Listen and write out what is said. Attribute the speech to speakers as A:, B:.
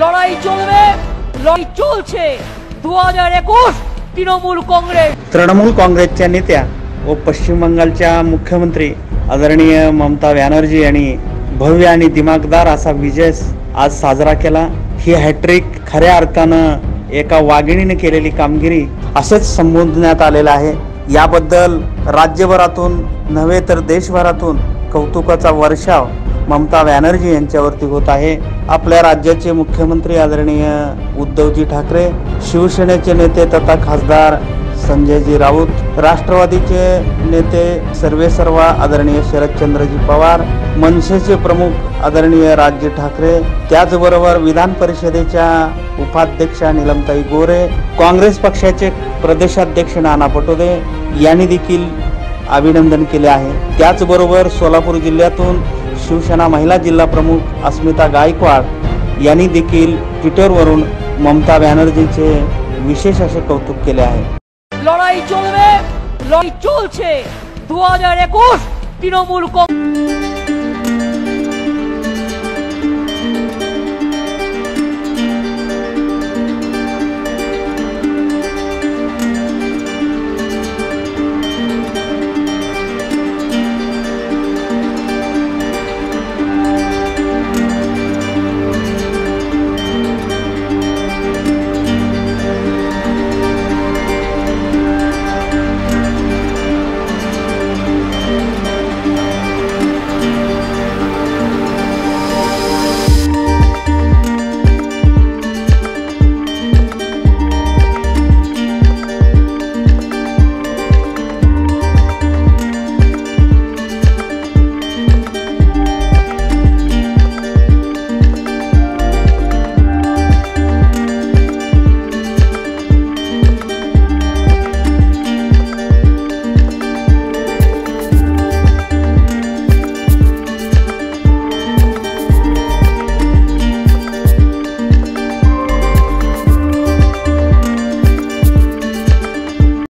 A: লড়াই চলবে লড়াই চলছে দু হাজার একুশ তৃণমূল কংগ্রেস
B: तृणमूल काँग्रेसच्या नेत्या व पश्चिम बंगालच्या मुख्यमंत्री आदरणीय ममता बॅनर्जी यांनी भव्य आणि दिमागदार असा विजय आज साजरा केला ही हॅट्रिक खऱ्या अर्थानं एका वाघिणीने केलेली कामगिरी असंच संबोधण्यात आलेलं आहे याबद्दल राज्यभरातून नव्हे तर देशभरातून कौतुकाचा वर्षाव ममता बॅनर्जी यांच्यावरती होत आहे. आपल्या राज्याचे मुख्यमंत्री आदरणीय उद्धवजी ठाकरे शिवसेनेचे नेते तथा खासदार संजयजी राऊत राष्ट्रवादीचे नेते सर्वे सर्वा आदरणीय शरदचंद्रजी पवार मनसेचे प्रमुख आदरणीय राजजी ठाकरे त्याचबरोबर विधान परिषदेच्या उपाध्यक्षा निलमताई गोरे काँग्रेस पक्षाचे प्रदेशाध्यक्ष नाना पटोले यांनी देखील अभिनंदन केले आहे. त्याचबरोबर सोलापूर जिल्ह्यातून शिवसेना महिला जिल्हा प्रमुख अस्मिता गायकवाड यांनी देखील ट्विटरवरून ममता बॅनर्जींचे विशेष असे कौतुक केले आहे
A: লড়াই চলবে লড়াই চলছে দু হাজার একুশ তৃণমূল কংগ্রেস